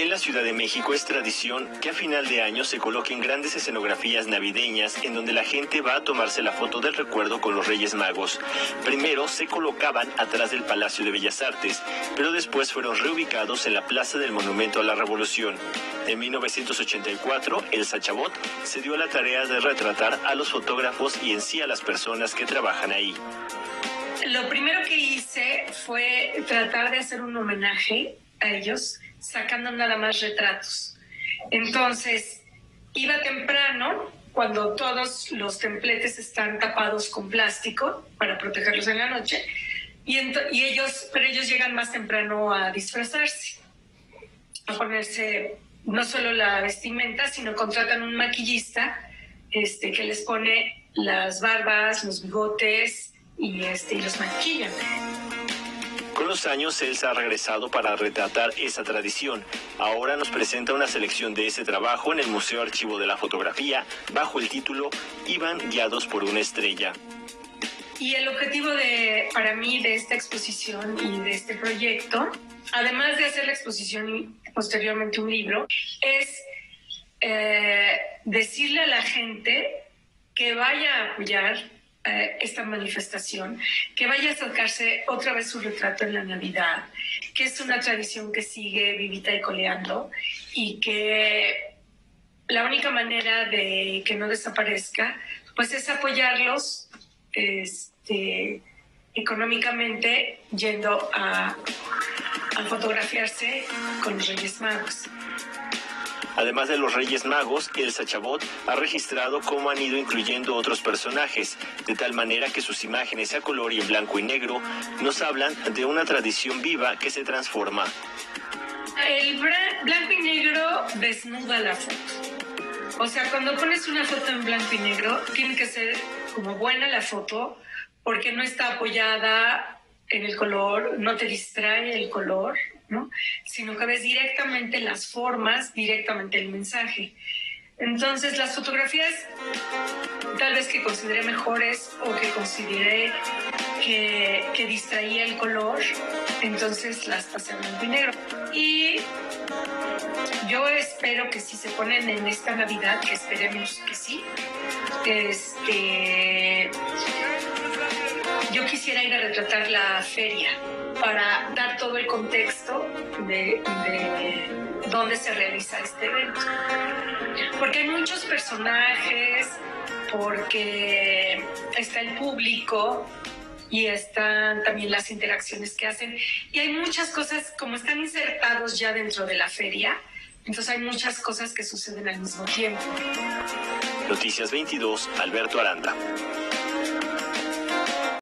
En la Ciudad de México es tradición que a final de año se coloquen grandes escenografías navideñas en donde la gente va a tomarse la foto del recuerdo con los Reyes Magos. Primero se colocaban atrás del Palacio de Bellas Artes, pero después fueron reubicados en la Plaza del Monumento a la Revolución. En 1984, el Sachabot se dio la tarea de retratar a los fotógrafos y en sí a las personas que trabajan ahí. Lo primero que hice fue tratar de hacer un homenaje a ellos sacando nada más retratos. Entonces, iba temprano, cuando todos los templetes están tapados con plástico para protegerlos en la noche, y, y ellos, pero ellos llegan más temprano a disfrazarse, a ponerse no solo la vestimenta, sino contratan un maquillista este, que les pone las barbas, los bigotes y, este, y los maquillan. Con los años, Elsa ha regresado para retratar esa tradición. Ahora nos presenta una selección de ese trabajo en el Museo Archivo de la Fotografía bajo el título Iban guiados por una estrella. Y el objetivo de, para mí de esta exposición y de este proyecto, además de hacer la exposición y posteriormente un libro, es eh, decirle a la gente que vaya a apoyar eh, esta manifestación, que vaya a sacarse otra vez su retrato en la Navidad, que es una tradición que sigue vivita y coleando y que la única manera de que no desaparezca, pues es apoyarlos este, económicamente yendo a, a fotografiarse con los Reyes Magos. Además de los Reyes Magos, el Sachabot ha registrado cómo han ido incluyendo otros personajes, de tal manera que sus imágenes a color y en blanco y negro nos hablan de una tradición viva que se transforma. El blanco y negro desnuda la foto. O sea, cuando pones una foto en blanco y negro, tiene que ser como buena la foto, porque no está apoyada en el color, no te distrae el color, Sino que ves directamente las formas, directamente el mensaje. Entonces, las fotografías tal vez que consideré mejores o que consideré que, distraía el color, entonces las pasé a blanco y negro. Y yo espero que si se ponen en esta Navidad, que esperemos que sí, este, yo quisiera ir a retratar la feria para dar todo el contexto de, dónde se realiza este evento. Porque hay muchos personajes, porque está el público y están también las interacciones que hacen. Y hay muchas cosas, como están insertados ya dentro de la feria, entonces hay muchas cosas que suceden al mismo tiempo. Noticias 22, Alberto Aranda.